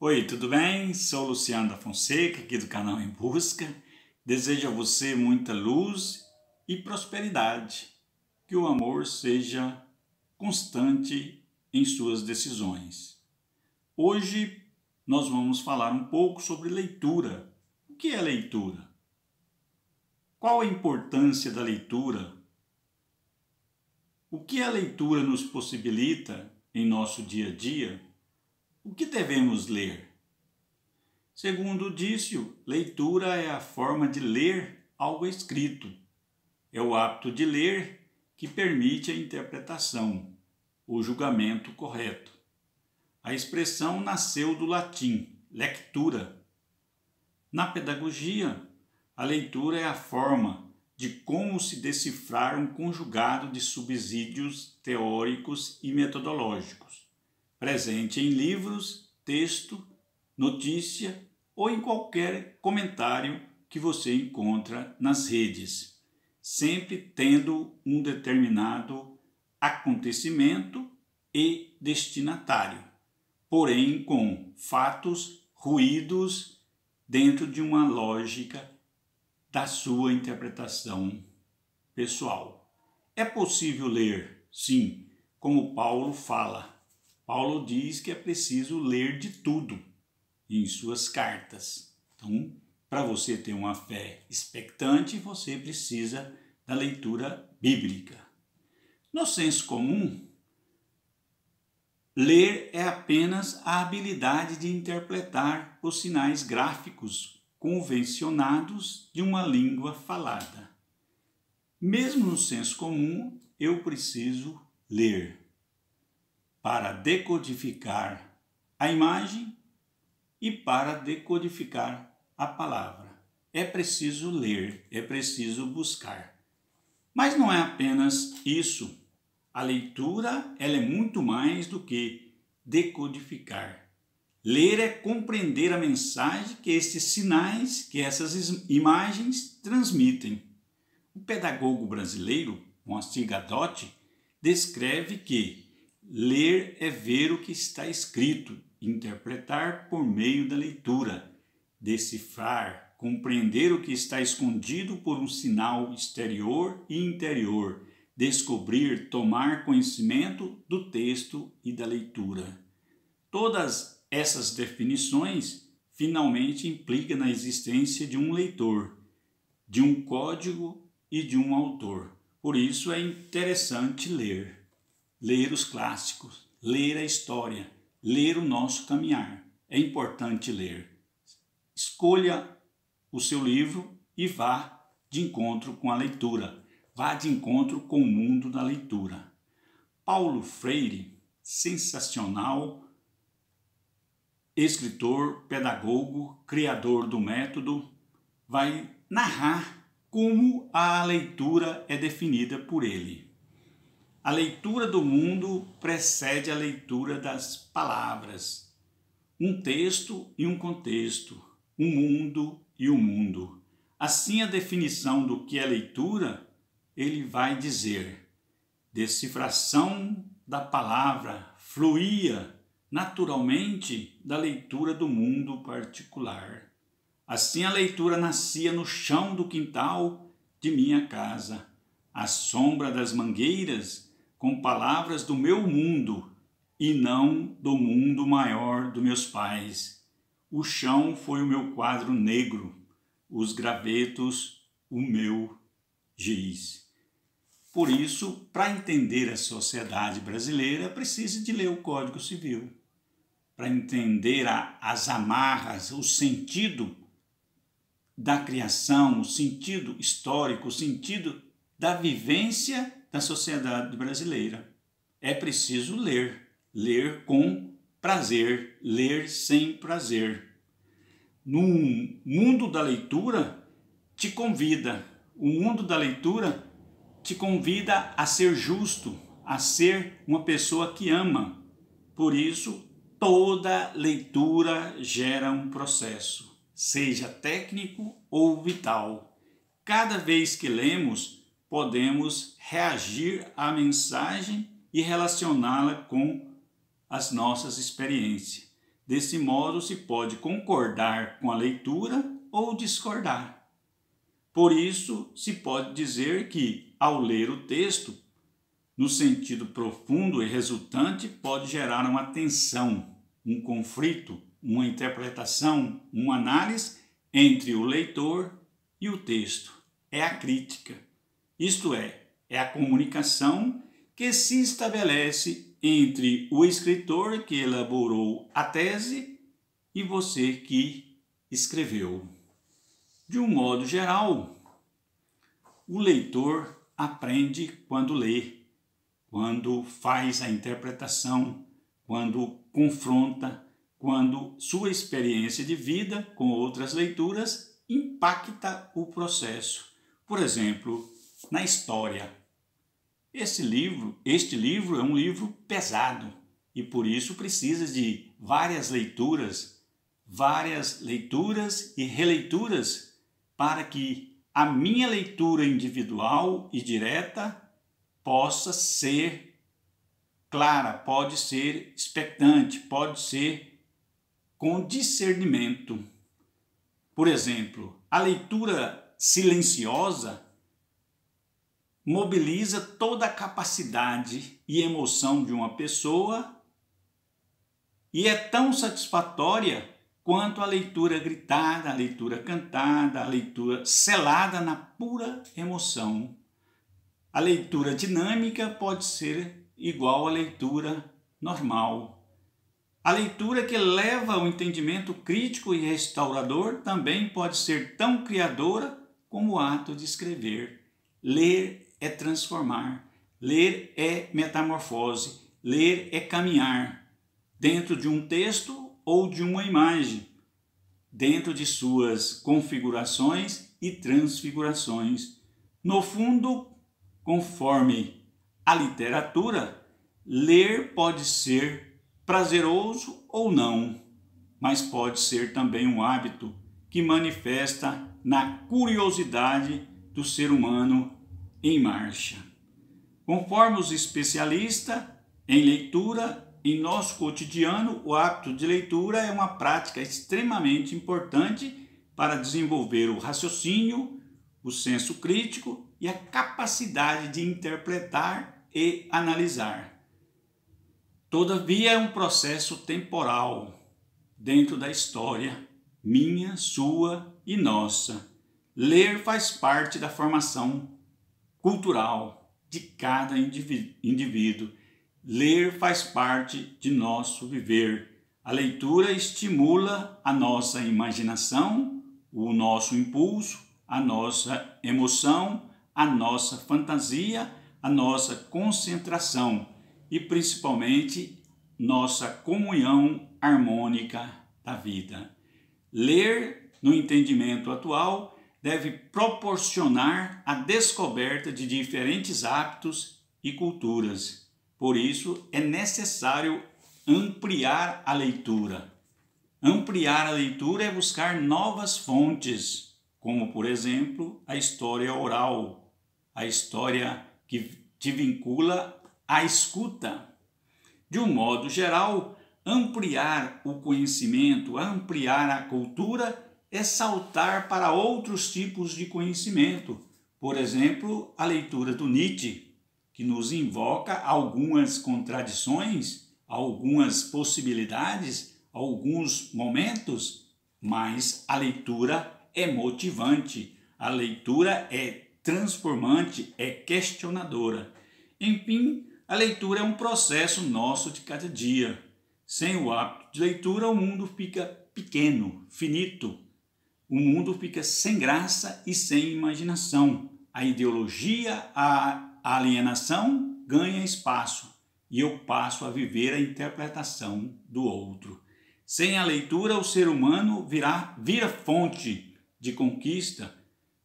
Oi, tudo bem? Sou Luciano da Fonseca, aqui do canal Em Busca. Desejo a você muita luz e prosperidade. Que o amor seja constante em suas decisões. Hoje nós vamos falar um pouco sobre leitura. O que é leitura? Qual a importância da leitura? O que a leitura nos possibilita em nosso dia a dia? O que devemos ler? Segundo Dício, leitura é a forma de ler algo escrito. É o hábito de ler que permite a interpretação, o julgamento correto. A expressão nasceu do latim lectura. Na pedagogia, a leitura é a forma de como se decifrar um conjugado de subsídios teóricos e metodológicos presente em livros, texto, notícia ou em qualquer comentário que você encontra nas redes, sempre tendo um determinado acontecimento e destinatário, porém com fatos, ruídos dentro de uma lógica da sua interpretação pessoal. É possível ler, sim, como Paulo fala, Paulo diz que é preciso ler de tudo em suas cartas. Então, para você ter uma fé expectante, você precisa da leitura bíblica. No senso comum, ler é apenas a habilidade de interpretar os sinais gráficos convencionados de uma língua falada. Mesmo no senso comum, eu preciso ler para decodificar a imagem e para decodificar a palavra. É preciso ler, é preciso buscar. Mas não é apenas isso. A leitura ela é muito mais do que decodificar. Ler é compreender a mensagem que esses sinais, que essas imagens transmitem. O pedagogo brasileiro, Moacir Gadotti, descreve que Ler é ver o que está escrito, interpretar por meio da leitura, decifrar, compreender o que está escondido por um sinal exterior e interior, descobrir, tomar conhecimento do texto e da leitura. Todas essas definições finalmente implicam na existência de um leitor, de um código e de um autor. Por isso é interessante ler ler os clássicos, ler a história, ler o nosso caminhar. É importante ler. Escolha o seu livro e vá de encontro com a leitura. Vá de encontro com o mundo da leitura. Paulo Freire, sensacional escritor, pedagogo, criador do método, vai narrar como a leitura é definida por ele. A leitura do mundo precede a leitura das palavras. Um texto e um contexto, um mundo e um mundo. Assim, a definição do que é leitura, ele vai dizer: decifração da palavra fluía naturalmente da leitura do mundo particular. Assim, a leitura nascia no chão do quintal de minha casa, à sombra das mangueiras com palavras do meu mundo e não do mundo maior dos meus pais. O chão foi o meu quadro negro, os gravetos o meu giz. Por isso, para entender a sociedade brasileira, precisa de ler o Código Civil. Para entender a, as amarras, o sentido da criação, o sentido histórico, o sentido da vivência da sociedade brasileira. É preciso ler, ler com prazer, ler sem prazer. No mundo da leitura, te convida, o mundo da leitura te convida a ser justo, a ser uma pessoa que ama. Por isso, toda leitura gera um processo, seja técnico ou vital. Cada vez que lemos, podemos reagir à mensagem e relacioná-la com as nossas experiências. Desse modo, se pode concordar com a leitura ou discordar. Por isso, se pode dizer que, ao ler o texto, no sentido profundo e resultante, pode gerar uma tensão, um conflito, uma interpretação, uma análise entre o leitor e o texto. É a crítica. Isto é, é a comunicação que se estabelece entre o escritor que elaborou a tese e você que escreveu. De um modo geral, o leitor aprende quando lê, quando faz a interpretação, quando confronta, quando sua experiência de vida com outras leituras impacta o processo. Por exemplo, na história. Esse livro, este livro é um livro pesado e por isso precisa de várias leituras, várias leituras e releituras para que a minha leitura individual e direta possa ser clara, pode ser expectante, pode ser com discernimento. Por exemplo, a leitura silenciosa mobiliza toda a capacidade e emoção de uma pessoa e é tão satisfatória quanto a leitura gritada, a leitura cantada, a leitura selada na pura emoção. A leitura dinâmica pode ser igual à leitura normal. A leitura que leva ao entendimento crítico e restaurador também pode ser tão criadora como o ato de escrever. Ler é transformar, ler é metamorfose, ler é caminhar dentro de um texto ou de uma imagem, dentro de suas configurações e transfigurações. No fundo, conforme a literatura, ler pode ser prazeroso ou não, mas pode ser também um hábito que manifesta na curiosidade do ser humano em marcha. Conforme os especialistas em leitura, em nosso cotidiano, o hábito de leitura é uma prática extremamente importante para desenvolver o raciocínio, o senso crítico e a capacidade de interpretar e analisar. Todavia, é um processo temporal dentro da história, minha, sua e nossa. Ler faz parte da formação cultural de cada indivíduo Ler faz parte de nosso viver. A leitura estimula a nossa imaginação, o nosso impulso, a nossa emoção, a nossa fantasia, a nossa concentração e principalmente nossa comunhão harmônica da vida. Ler, no entendimento atual, deve proporcionar a descoberta de diferentes hábitos e culturas por isso, é necessário ampliar a leitura. Ampliar a leitura é buscar novas fontes, como, por exemplo, a história oral, a história que te vincula à escuta. De um modo geral, ampliar o conhecimento, ampliar a cultura é saltar para outros tipos de conhecimento. Por exemplo, a leitura do Nietzsche, que nos invoca algumas contradições, algumas possibilidades, alguns momentos, mas a leitura é motivante, a leitura é transformante, é questionadora. Enfim, a leitura é um processo nosso de cada dia. Sem o hábito de leitura, o mundo fica pequeno, finito. O mundo fica sem graça e sem imaginação. A ideologia, a alienação ganha espaço e eu passo a viver a interpretação do outro. Sem a leitura, o ser humano virá, vira fonte de conquista,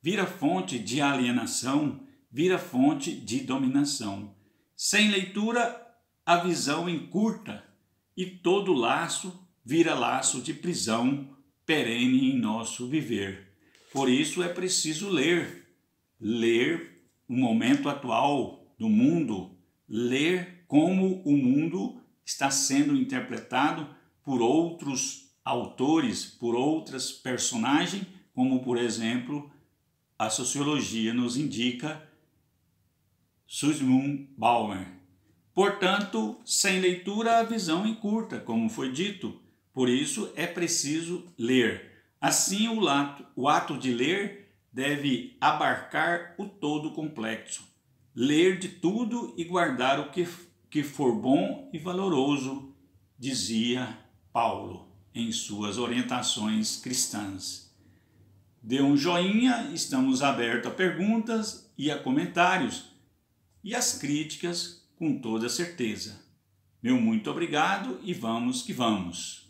vira fonte de alienação, vira fonte de dominação. Sem leitura, a visão encurta e todo laço vira laço de prisão perene em nosso viver. Por isso é preciso ler, ler o momento atual do mundo, ler como o mundo está sendo interpretado por outros autores, por outras personagens, como por exemplo a sociologia nos indica Susmund Bauer. Portanto, sem leitura a visão é curta, como foi dito. Por isso é preciso ler. Assim, o ato, o ato de ler deve abarcar o todo complexo. Ler de tudo e guardar o que, que for bom e valoroso, dizia Paulo em suas orientações cristãs. Dê um joinha, estamos abertos a perguntas e a comentários e as críticas com toda certeza. Meu muito obrigado e vamos que vamos.